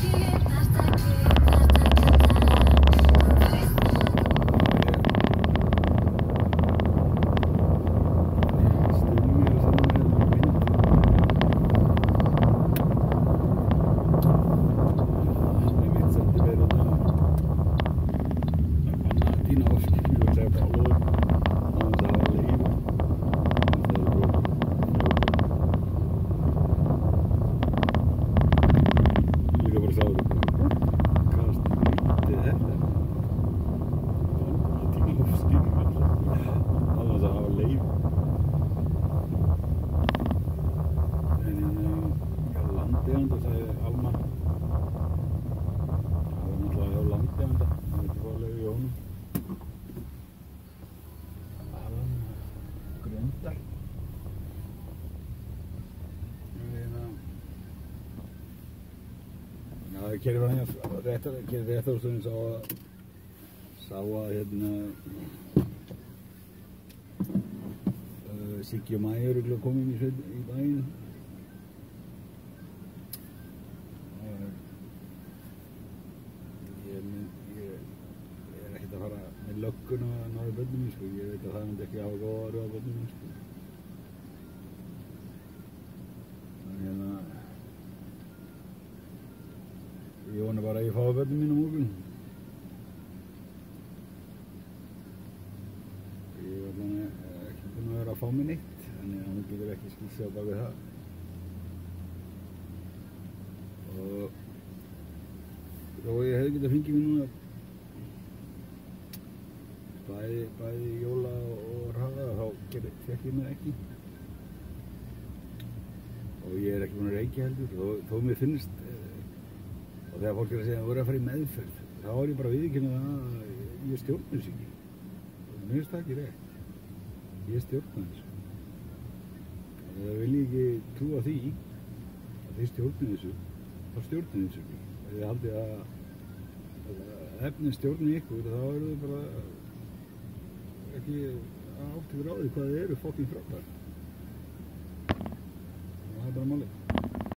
aquí hasta que... það kerið var hérna réttar, kerið réttar og stundin sá að sá að hérna uh, Siggi og Mæja eru komin í, sveit- í bæinn og ég, ég, er ekkert að fara með löggun og náðu bönnum sko. ég veit að það myndi ekki hafa góða röða bönnum sko. en hérna ég vona bara að ég fái bönnum mín á morgun Ég var alveg ekki búinn að vera að fá mig neitt, þannig að hún getur ekki skilt sig á bak við það. Og þó ég hefði getað fengið mér núna bæði, bæði jóla og hraða, þá fekk ég mér ekki. Og ég er ekki búinn að reykja heldur, þó, þó mér finnst, eh, og þegar fólk er að segja að voru að fara í meðferð, þá er ég bara viðkynna það að ég stjórnur þessu ekki. Mér finnst það ekki rétt. Ég stjórna þessu. Og það vil ég ekki trúa því að þið stjórnir þessu, þá stjórnir þessu ekki. Ef þið haldið að, að efni stjórnir ykkur, þá eru þið bara ekki áttugur á því hvað þið eru fokkin frábær. Og það er bara málið.